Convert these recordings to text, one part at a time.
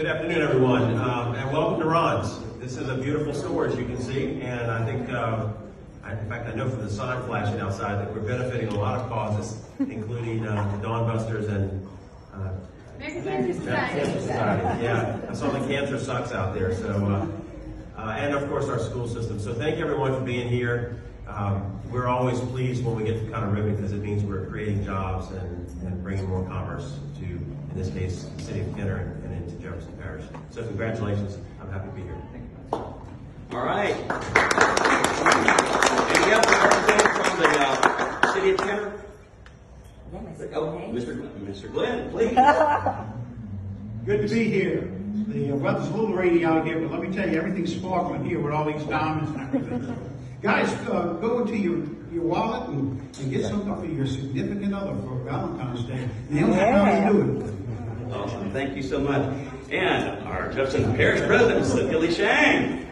Good afternoon, everyone, um, and welcome to Ron's. This is a beautiful store, as you can see, and I think, uh, I, in fact, I know from the sign flashing outside that we're benefiting a lot of causes, including uh, the Dawn Busters and uh, American Cancer Cancer Society. Society. Yeah, I saw the cancer sucks out there. So, uh, uh, and of course our school system. So thank you everyone for being here. Um, we're always pleased when we get to of Ribbon because it means we're creating jobs and, and bringing more commerce to, in this case, the city of Kenner and, and into Jefferson Parish. So congratulations. I'm happy to be here. All right. And we have a representative from the uh, city of Kenner. Oh, Mr. Glenn, Mr. Glenn, please. Good to be here. The weather's a little rainy out here, but let me tell you, everything's sparkling here with all these diamonds and everything. Guys, uh, go into your, your wallet and, and get something for your significant other for Valentine's Day. They don't have to do it. Awesome. Thank you so much. And our Jefferson Parish President, Cynthia Lee Sheng.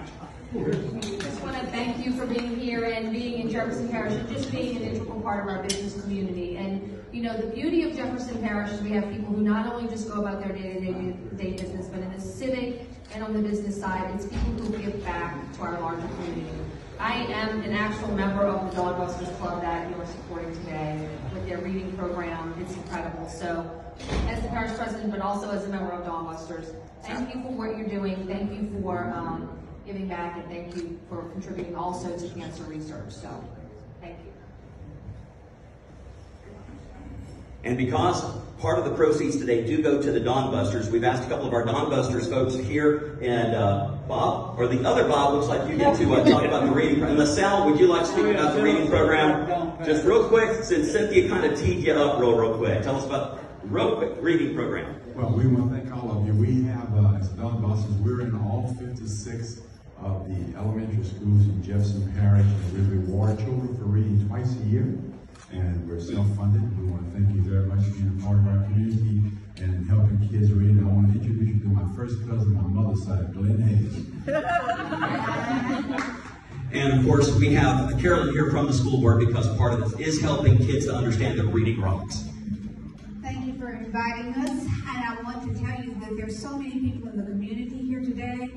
Just want to thank you for being here and being in Jefferson Parish and just being an integral part of our business community. And, you know, the beauty of Jefferson Parish is we have people who not only just go about their day-to-day day business, but in the civic and on the business side, it's people who give back to our larger community. I am an actual member of the Dawn Busters Club that you're supporting today with their reading program. It's incredible. So, as the parish president, but also as a member of Dawn Busters, thank you for what you're doing. Thank you for um, giving back, and thank you for contributing also to cancer research. So, thank you. And because part of the proceeds today do go to the Dawn Busters, we've asked a couple of our Dawn Busters folks here, and uh, Bob, or the other Bob, looks like you get to uh, talk about the reading. And LaSalle, would you like to speak about the reading program? Just real quick, since Cynthia kind of teed you up real, real quick. Tell us about, real quick, reading program. Well, we want to thank all of you. We have, uh, as Dawn Busters, we're in all 56 of the elementary schools in Jefferson Parish, and we reward children for reading twice a year, and we're self-funded. We want to thank you very much for being a part of our community and helping kids read. I want to introduce you to my first cousin on my mother's side, Glenn Hayes. And of course, we have Carolyn here from the school board because part of this is helping kids to understand that reading rocks. Thank you for inviting us, and I want to tell you that there's so many people in the community here today,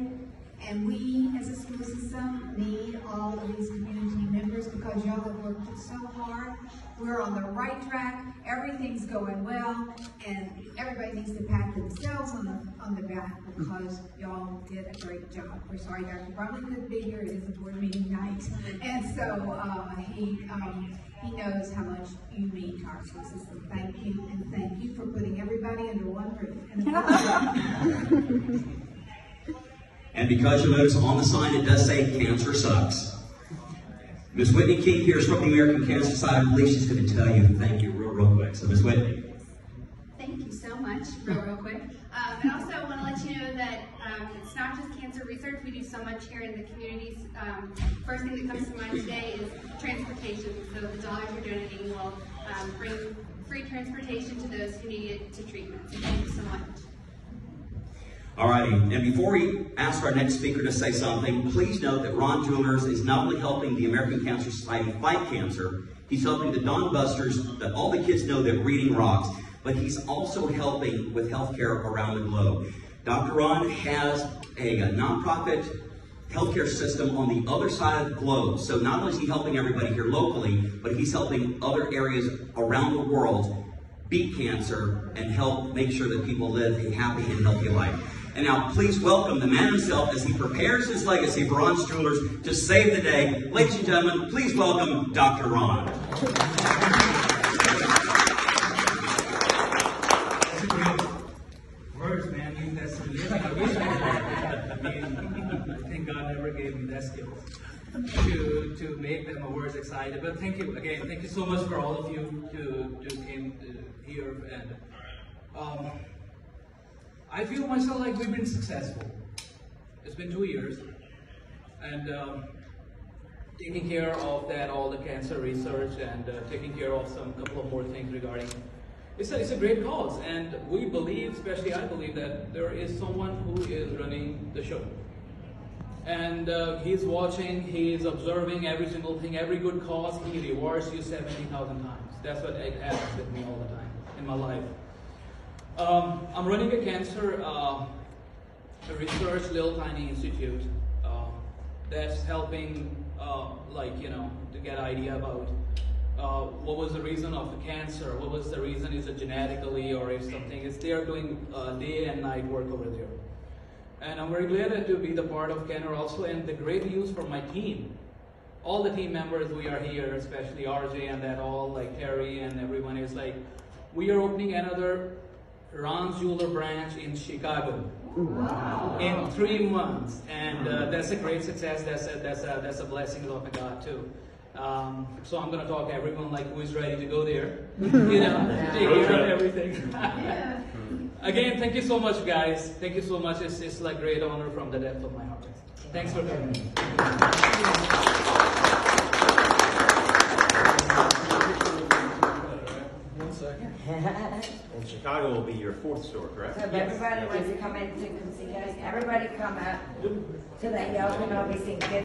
and we, as a school system, need all of these community members because y'all have worked so hard. We're on the right track, everything's going well, and everybody needs to pat themselves on the, on the back because y'all did a great job. We're sorry Dr. Bromley couldn't be here, it is a board meeting night, and so, uh, he, um, he knows how much you mean to our school system. Thank you, and thank you for putting everybody under one roof. And because you'll notice on the sign it does say cancer sucks. Ms. Whitney King here is from the American Cancer Society. I believe she's going to tell you thank you real, real quick. So, Ms. Whitney. Thank you so much, real, real quick. Um, and also, I want to let you know that um, it's not just cancer research. We do so much here in the communities. Um, first thing that comes to mind today is transportation. So the dollars you're donating will um, bring free transportation to those who need it to treatment. So thank you so much. Alrighty, and before we ask our next speaker to say something, please note that Ron Jewelers is not only helping the American Cancer Society fight cancer, he's helping the Dawn Busters that all the kids know that reading rocks, but he's also helping with healthcare around the globe. Dr. Ron has a, a nonprofit healthcare system on the other side of the globe. So not only is he helping everybody here locally, but he's helping other areas around the world beat cancer and help make sure that people live a happy and healthy life. And now please welcome the man himself as he prepares his legacy Bronze Jewelers to save the day. Ladies and gentlemen, please welcome Dr. Ron. Words, man, you that's the living. I wish I had that. I mean, I think God never gave me that skill to to make them words excited. But thank you again. Thank you so much for all of you to to came uh, here and um, I feel myself like we've been successful. It's been two years, and um, taking care of that, all the cancer research, and uh, taking care of some couple of more things regarding. It's a, it's a great cause, and we believe, especially I believe, that there is someone who is running the show. And uh, he's watching, he's observing every single thing, every good cause, he rewards you 70,000 times. That's what happens with me all the time in my life. Um, I'm running a cancer uh, research little tiny institute uh, that's helping, uh, like you know, to get idea about uh, what was the reason of the cancer, what was the reason, is it genetically or if something is. They are doing uh, day and night work over there, and I'm very glad to be the part of Kenner also, and the great news for my team. All the team members we are here, especially RJ and that all like Terry and everyone is like, we are opening another Ron Jeweler branch in Chicago in three months, and uh, that's a great success. That's a, that's a, that's a blessing of God too. Um, so I'm gonna talk to everyone like who is ready to go there, you know, take care of everything. Again, thank you so much, guys. Thank you so much. It's, it's like great honor from the depth of my heart. Thanks for coming. One second. And Chicago will be your fourth store, correct? So if everybody wants to come in to come see us, everybody come up to the hill and obviously get